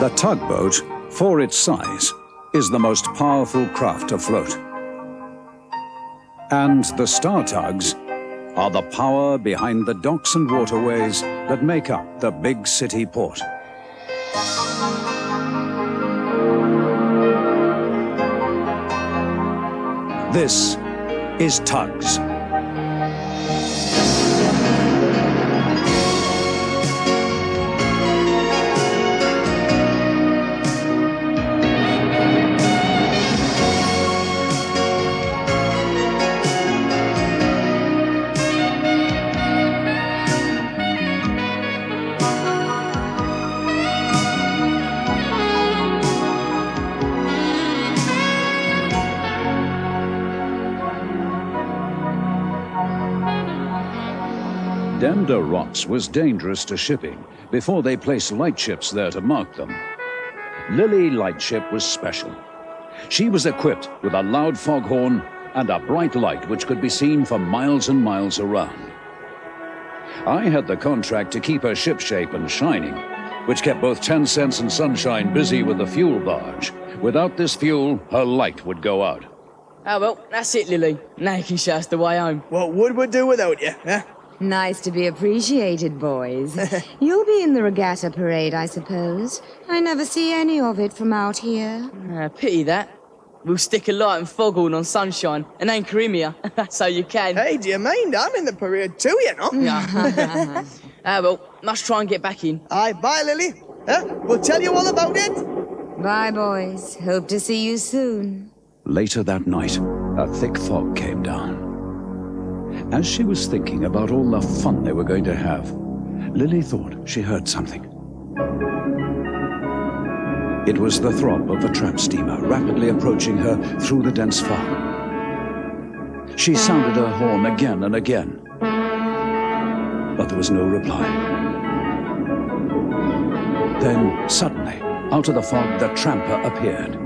The tugboat, for its size, is the most powerful craft afloat. And the star tugs are the power behind the docks and waterways that make up the big city port. This is Tugs. Rocks was dangerous to shipping before they placed lightships there to mark them. Lily Lightship was special. She was equipped with a loud foghorn and a bright light which could be seen for miles and miles around. I had the contract to keep her shipshape and shining, which kept both Ten Cents and Sunshine busy with the fuel barge. Without this fuel, her light would go out. Oh, well, that's it, Lily. Now you can show us the way home. What would we do without you, huh? Nice to be appreciated, boys. You'll be in the regatta parade, I suppose. I never see any of it from out here. Uh, pity that. We'll stick a light and foghorn on Sunshine and anchor him here. so you can. Hey, do you mind? I'm in the parade too, you know. Ah, well, must try and get back in. Aye, bye, Lily. Huh? We'll tell you all about it. Bye, boys. Hope to see you soon. Later that night, a thick fog came down. As she was thinking about all the fun they were going to have, Lily thought she heard something. It was the throb of a tramp steamer rapidly approaching her through the dense fog. She sounded her horn again and again, but there was no reply. Then, suddenly, out of the fog, the tramper appeared.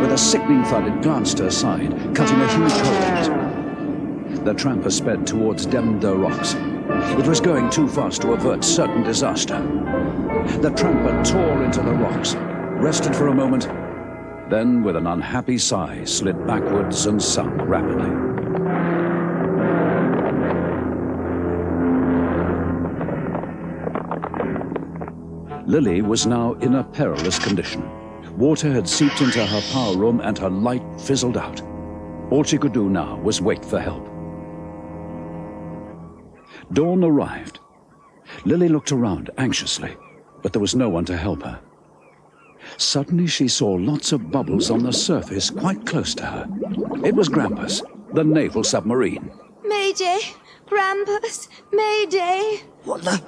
With a sickening thud, it glanced her side, cutting a huge hole in it the tramper sped towards Demdar Rocks. It was going too fast to avert certain disaster. The tramper tore into the rocks, rested for a moment, then with an unhappy sigh slid backwards and sunk rapidly. Lily was now in a perilous condition. Water had seeped into her power room and her light fizzled out. All she could do now was wait for help. Dawn arrived. Lily looked around anxiously, but there was no one to help her. Suddenly she saw lots of bubbles on the surface quite close to her. It was Grampus, the naval submarine. Mayday! Grampus! Mayday! What the?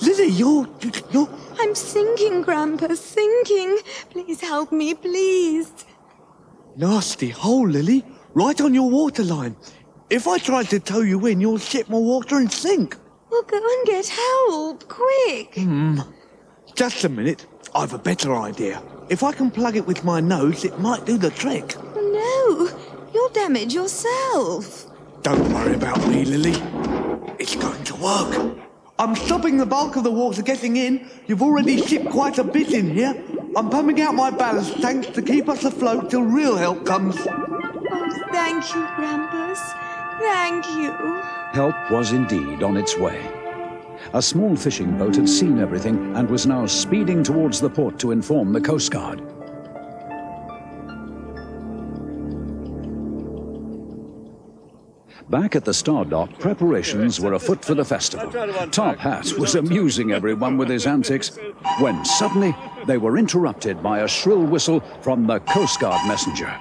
Lily, you're... you're... I'm sinking, Grampus, sinking. Please help me, please. Nasty hole, Lily. Right on your waterline. If I tried to tow you in, you'll ship more water and sink. Well, go and get help, quick. Hmm. Just a minute. I've a better idea. If I can plug it with my nose, it might do the trick. No, you'll damage yourself. Don't worry about me, Lily. It's going to work. I'm stopping the bulk of the water getting in. You've already shipped quite a bit in here. I'm pumping out my ballast tanks to keep us afloat till real help comes. Oh, thank you, Grampus. Thank you. Help was indeed on its way. A small fishing boat had seen everything and was now speeding towards the port to inform the Coast Guard. Back at the Star Dock, preparations were afoot for the festival. Top Hat was amusing everyone with his antics when suddenly they were interrupted by a shrill whistle from the Coast Guard messenger.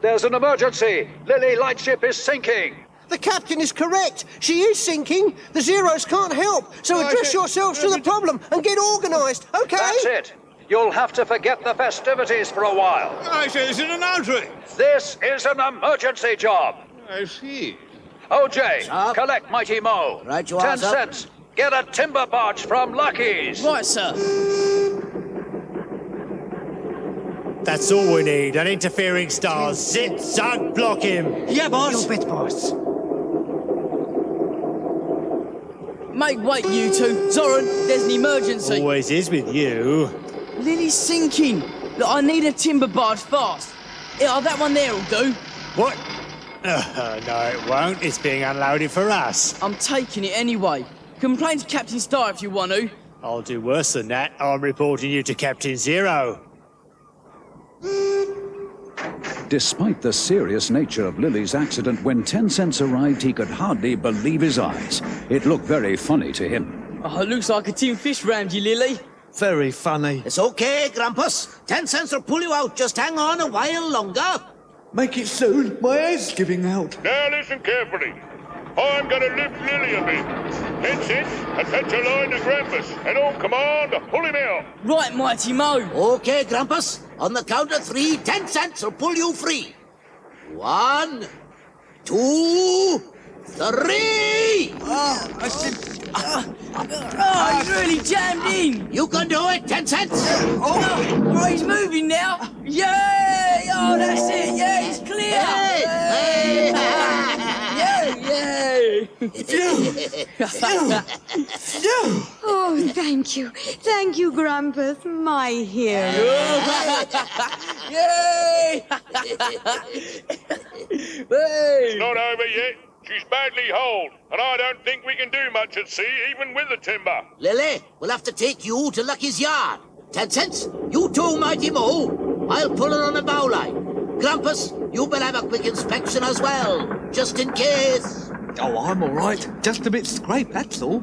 There's an emergency! Lily Lightship is sinking! The captain is correct. She is sinking. The Zeros can't help. So address uh, yourselves to uh, the problem and get organised, okay? That's it. You'll have to forget the festivities for a while. I say this is an outrage. This is an emergency job. I see. OJ, Sir? collect Mighty Mo. Right you are, Ten sir. cents. Get a timber barge from Lucky's. Right, sir. That's all we need. An interfering star. Zip, Zug, block him. Yeah, boss. Your bit, boss. Make way, you two. Zoran, there's an emergency. Always is with you. Lily's sinking. Look, I need a timber barge fast. Yeah, that one there will do. What? Uh, no, it won't. It's being unloaded for us. I'm taking it anyway. Complain to Captain Star if you want to. I'll do worse than that. I'm reporting you to Captain Zero. Despite the serious nature of Lily's accident, when Ten Cents arrived, he could hardly believe his eyes. It looked very funny to him. Oh, it looks like a tin fish rammed you, Lily. Very funny. It's okay, Grampus. Ten cents will pull you out. Just hang on a while longer. Make it soon. My hair's giving out. Now listen carefully. I'm gonna lift Lily a bit. Ten cents, attach a line to Grampus, and on command, pull him out. Right, Mighty Mo. Okay, Grampus. On the count of three, ten cents will pull you free. One, two, three. Oh, I said, Oh, he's really jammed in. You can do it, ten cents. Oh, oh he's moving now. Yay! Oh, that's it. Yeah, he's clear. Hey, Yay! Yay! Oh, thank you. Thank you, Grampus, my hero. Yay! hey! Not over yet. She's badly hauled, and I don't think we can do much at sea, even with the timber. Lily, we'll have to take you to Lucky's yard. Ten cents. You too, Mighty Mo. I'll pull her on the bowline. Grampus, you better have a quick inspection as well, just in case. Oh, I'm all right. Just a bit scraped, that's all.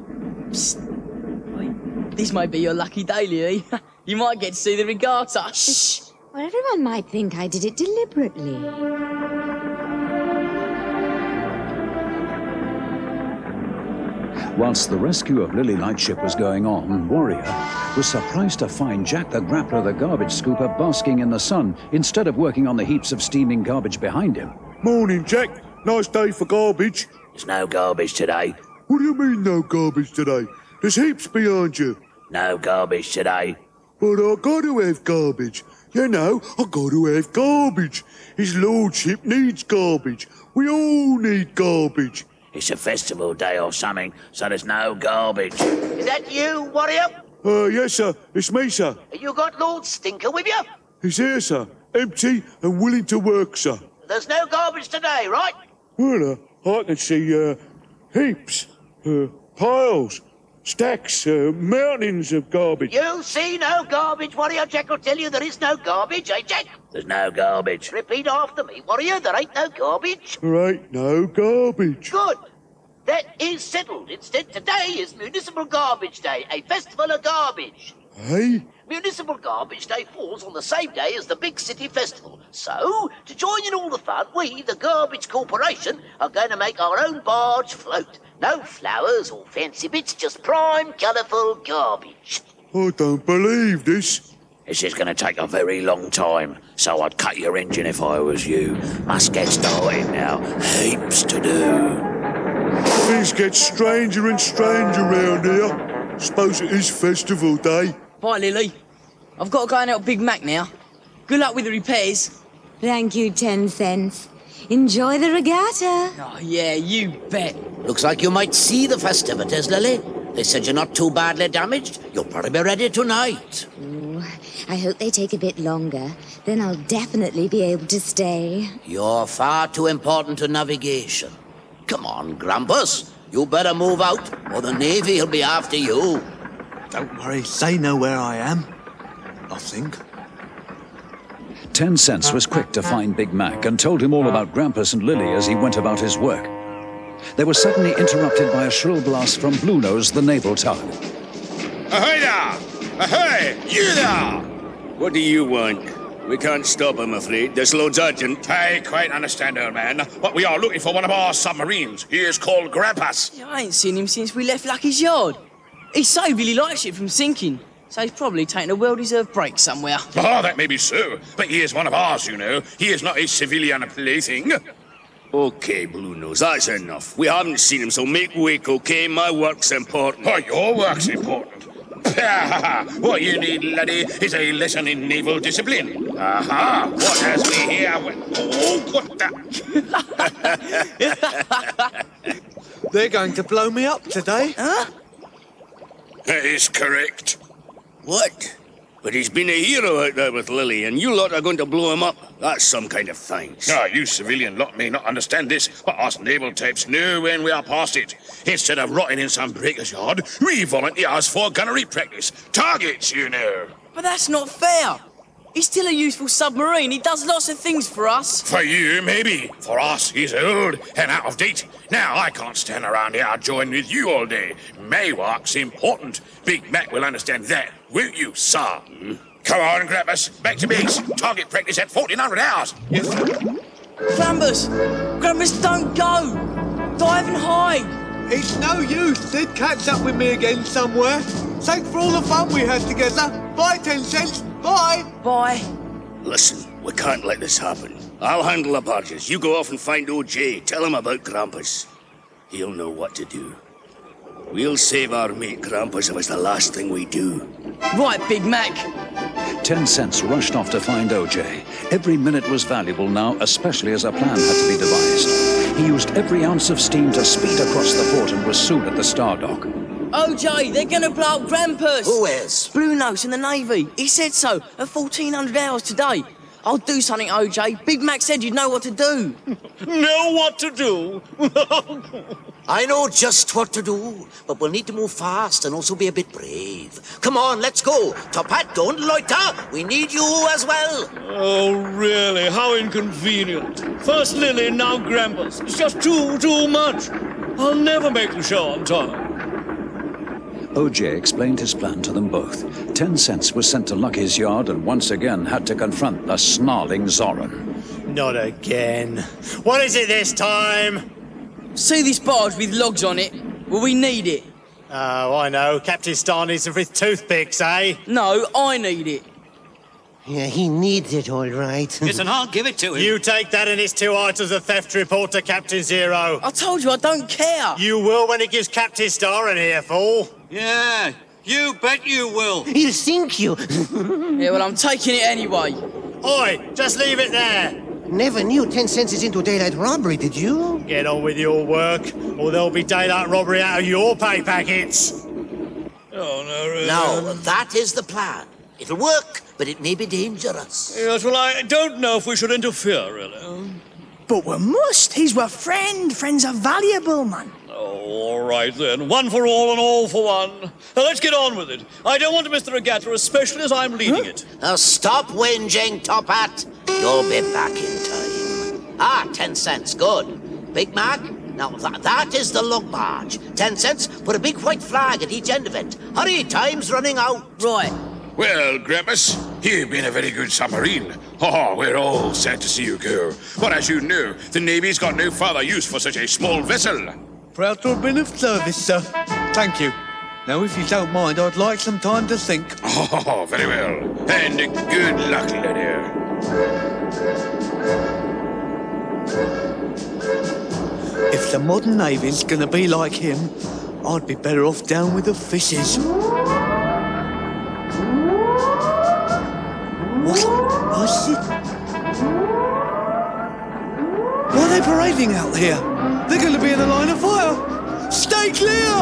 This might be your lucky day, Lily. You might get to see the regatta. Shh. Well, everyone might think I did it deliberately. Whilst the rescue of Lily Lightship was going on, Warrior was surprised to find Jack the Grappler, the garbage scooper, basking in the sun instead of working on the heaps of steaming garbage behind him. Morning, Jack. Nice day for garbage. There's no garbage today. What do you mean, no garbage today? There's heaps behind you. No garbage today. But I gotta have garbage. You know, I've gotta have garbage. His lordship needs garbage. We all need garbage. It's a festival day or something, so there's no garbage. Is that you, Warrior? Uh, yes, sir. It's me, sir. You got Lord Stinker with you? He's here, sir. Empty and willing to work, sir. There's no garbage today, right? Well, uh, I can see, uh, heaps, uh, piles, stacks, uh, mountains of garbage. You see no garbage, Warrior. Jack will tell you there is no garbage, eh, Jack? There's no garbage. Repeat after me, Warrior. There ain't no garbage. There ain't no garbage. Good. That is settled. Instead, today is Municipal Garbage Day, a festival of garbage. Hey? Municipal Garbage Day falls on the same day as the big city festival. So, to join in all the fun, we, the Garbage Corporation, are going to make our own barge float. No flowers or fancy bits, just prime, colourful garbage. I don't believe this. This is going to take a very long time, so I'd cut your engine if I was you. Must get started now. Heaps to do. Things get stranger and stranger round here. Suppose it is festival day. Bye, Lily. I've got to go and help Big Mac now. Good luck with the repairs. Thank you, Ten Cents. Enjoy the regatta. Oh, yeah, you bet. Looks like you might see the festivities, Lily. They said you're not too badly damaged. You'll probably be ready tonight. Ooh, I hope they take a bit longer. Then I'll definitely be able to stay. You're far too important to navigation. Come on, Grampus. You better move out, or the Navy will be after you. Don't worry, they know where I am. I think. Ten Cents was quick to find Big Mac and told him all about Grampus and Lily as he went about his work. They were suddenly interrupted by a shrill blast from Blue Nose, the naval tug. Ahoy there! Ahoy! You there! What do you want? We can't stop, I'm afraid. This load's urgent. I quite understand, old man, but we are looking for one of our submarines. He is called Grampus. I ain't seen him since we left Lucky's yard. He saved Lily Lightship from sinking, so he's probably taking a well-deserved break somewhere. Ah, that may be so, but he is one of ours, you know. He is not a civilian plaything. Okay, Blue Nose, that's enough. We haven't seen him, so make wake, okay? My work's important. Oh, your work's important. what you need, laddie, is a lesson in naval discipline. Aha! What has me here? Oh, what the? They're going to blow me up today. Huh? That is correct. What? But he's been a hero out there with Lily, and you lot are going to blow him up. That's some kind of thanks. Ah, you civilian lot may not understand this, but us naval types know when we are past it. Instead of rotting in some breaker's yard, we volunteers for gunnery practice. Targets, you know. But that's not fair. He's still a useful submarine. He does lots of things for us. For you, maybe. For us, he's old and out of date. Now, I can't stand around here join with you all day. My work's important. Big Mac will understand that, won't you, sir? Come on, Grampus. Back to base. Target practice at 1400 hours. Yes. Grampus! Grampus, don't go! Dive and hide! It's no use. They'd catch up with me again somewhere. Thanks for all the fun we had together. Bye, ten cents. Bye. Bye. Listen, we can't let this happen. I'll handle the barges. You go off and find OJ. Tell him about Grampus. He'll know what to do. We'll save our mate Grampus if it's the last thing we do. Right, Big Mac. Ten Cents rushed off to find OJ. Every minute was valuable now, especially as a plan had to be devised. He used every ounce of steam to speed across the port and was soon at the Star Dock. Oh, OJ, they're gonna blow up Grampus. Who is? Blue Nose in the Navy. He said so at 1400 hours today. I'll do something, OJ. Big Mac said you'd know what to do. know what to do? I know just what to do, but we'll need to move fast and also be a bit brave. Come on, let's go. Top Hat, don't loiter. We need you as well. Oh, really? How inconvenient. First Lily, now Grampus. It's just too, too much. I'll never make the show on time. OJ explained his plan to them both. Ten Cents was sent to Lucky's yard and once again had to confront the snarling Zoran. Not again. What is it this time? See this barge with logs on it? Well, we need it. Oh, I know. Captain Star needs it with toothpicks, eh? No, I need it. Yeah, he needs it, all right. Listen, I'll give it to him. You take that and his two items of theft report to Captain Zero. I told you I don't care. You will when he gives Captain Star an earful. Yeah, you bet you will. He'll sink you. yeah, well, I'm taking it anyway. Oi, just leave it there. Never knew 10 cents is into daylight robbery, did you? Get on with your work, or there'll be daylight robbery out of your pay packets. Oh, no, really. Now, that is the plan. It'll work, but it may be dangerous. Yes, well, I don't know if we should interfere, really. But we must. He's our friend. Friends are valuable, man. All right then. One for all and all for one. Now, let's get on with it. I don't want to miss the regatta, especially as I'm leading huh? it. Now, stop whinging, Top Hat. You'll be back in time. Ah, ten cents. Good. Big Mac, now that, that is the lug barge. Ten cents, put a big white flag at each end of it. Hurry, time's running out. Right. Well, Grampus, you've been a very good submarine. Oh, we're all sad to see you go. But as you know, the Navy's got no further use for such a small vessel. Proud to have been of service, sir. Thank you. Now, if you don't mind, I'd like some time to think. Oh, very well. And good luck, laddie. If the modern Navy's gonna be like him, I'd be better off down with the fishes. What? It? Why are they parading out here? They're going to be in the line of fire! Stay clear!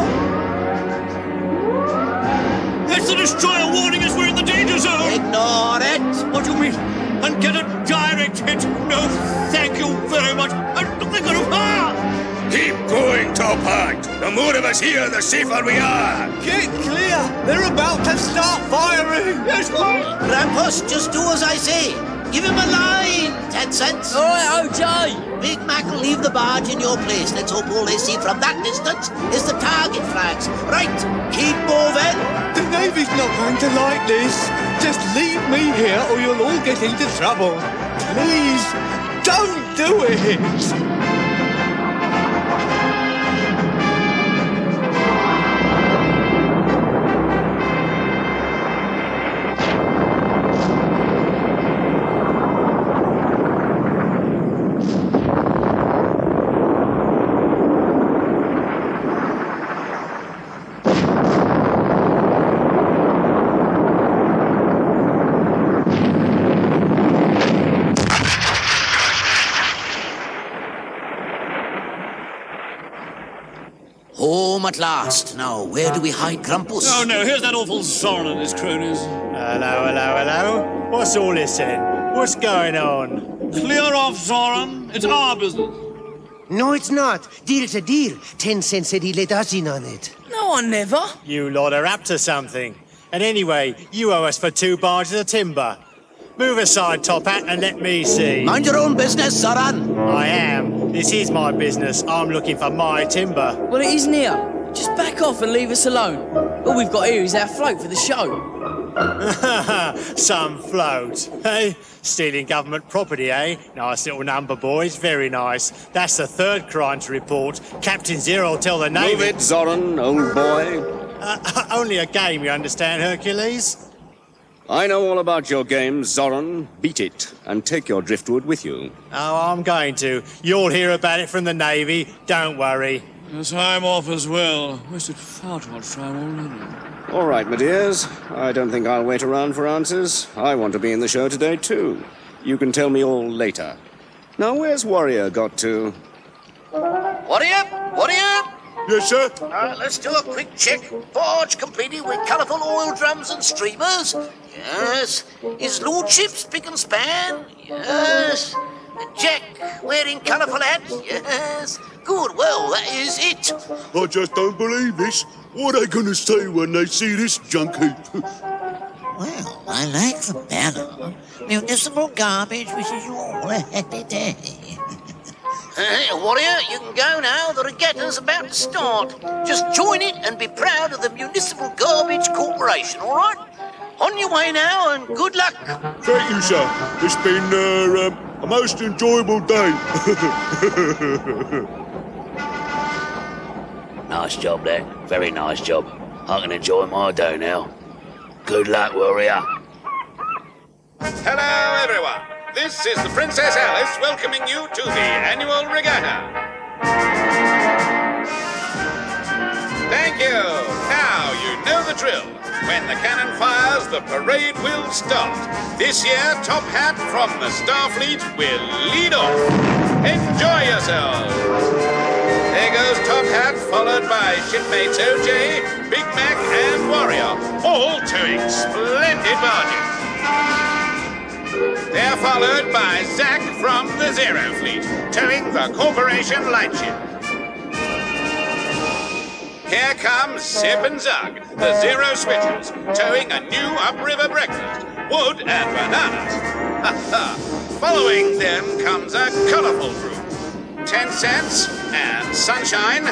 It's the destroyer warning us we're in the danger zone! Ignore it! What do you mean? And get a direct hit? No, thank you very much. I'm going to fire! Keep going, Top Hat. The more of us here, the safer we are. Get clear! They're about to start firing! Yes, boss! Grampus, just do as I say. Give him a line! Ten cents. All right, OJ. Big Mac will leave the barge in your place. Let's hope all they see from that distance is the target flags. Right, keep moving. The Navy's not going to like this. Just leave me here or you'll all get into trouble. Please, don't do it! Now, where do we hide Grampus? Oh no, here's that awful Zoran and his cronies. Hello, hello, hello. What's all this then? What's going on? Clear off, Zoran. It's our business. No, it's not. Deal's a deal. Ten cents said he'd let us in on it. No, I never. You lot are up to something. And anyway, you owe us for two barges of timber. Move aside, Top Hat, and let me see. Mind your own business, Zoran. I am. This is my business. I'm looking for my timber. Well, it isn't here. Just back off and leave us alone. All we've got here is our float for the show. Some float. Hey, stealing government property, eh? Nice little number, boys. Very nice. That's the third crime to report. Captain Zero will tell the Navy. Move it, Zoran, old boy. Uh, only a game, you understand, Hercules? I know all about your game, Zoran. Beat it and take your driftwood with you. Oh, I'm going to. You'll hear about it from the Navy. Don't worry. Yes, I'm off as well. Wasted far too much time already. All right, my dears. I don't think I'll wait around for answers. I want to be in the show today, too. You can tell me all later. Now, where's Warrior got to? Warrior? Warrior? Yes, sir? Uh, let's do a quick check. Forge completed with colourful oil drums and streamers. Yes. His lordship spick and span. Yes. Jack wearing colourful hats. Yes. Good. Well, that is it. I just don't believe this. What are they going to say when they see this junk heap? Well, I like the banner. Municipal garbage wishes you all a happy day. Hey, Warrior, you can go now. The regatta's about to start. Just join it and be proud of the Municipal Garbage Corporation, all right? On your way now, and good luck. Thank you, sir. It's been uh, um, a most enjoyable day. Nice job there. Very nice job. I can enjoy my day now. Good luck, Warrior. Hello, everyone. This is the Princess Alice welcoming you to the annual regatta. Thank you. Now you know the drill. When the cannon fires, the parade will start. This year, Top Hat from the Starfleet will lead off. Enjoy yourselves. There goes Top Hat, followed by shipmates OJ, Big Mac, and Warrior, all towing splendid barges. They're followed by Zack from the Zero Fleet, towing the Corporation Lightship. Here comes Zip and Zug, the Zero Switchers, towing a new upriver breakfast, wood and bananas. Following them comes a colorful group. Ten Cents and Sunshine,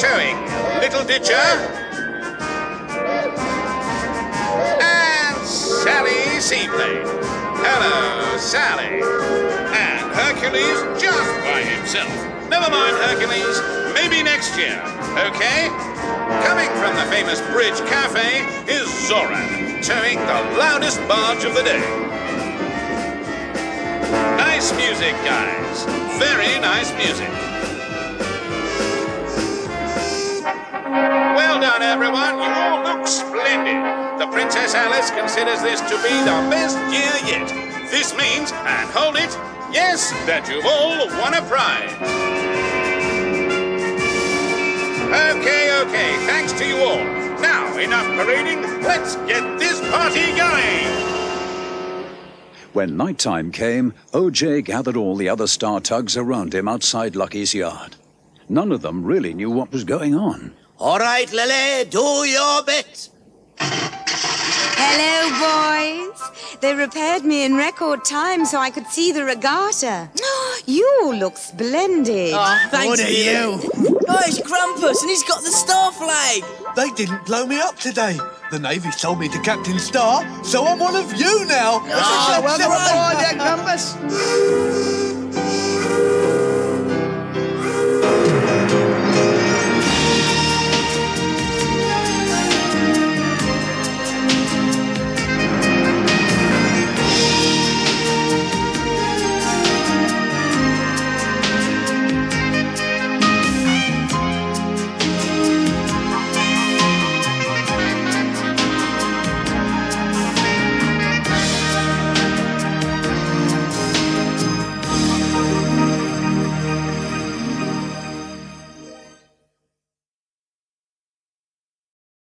towing Little Ditcher and Sally Seaplane. Hello, Sally. And Hercules just by himself. Never mind, Hercules. Maybe next year, okay? Coming from the famous Bridge Cafe is Zoran, towing the loudest barge of the day. Nice music, guys. Very nice music. Well done, everyone. You all look splendid. The Princess Alice considers this to be the best year yet. This means, and hold it, yes, that you've all won a prize. Okay, okay, thanks to you all. Now, enough parading. Let's get this party going. When night time came, OJ gathered all the other star tugs around him outside Lucky's yard. None of them really knew what was going on. All right, Lily, do your bit. Hello, boys. They repaired me in record time so I could see the regatta. You all look splendid. Oh, thanks, Lily. Oh, it's Grampus, and he's got the star flag. They didn't blow me up today. The Navy sold me to Captain Star, so I'm one of you now. Oh, well Celebrate. done, Grampus.